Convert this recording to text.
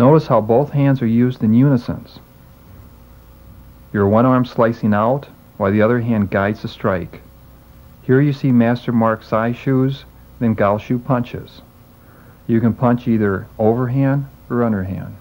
Notice how both hands are used in unison. Your one arm slicing out while the other hand guides the strike. Here you see Master Mark's T'saishu, then Gao Shu punches. You can punch either overhand or underhand.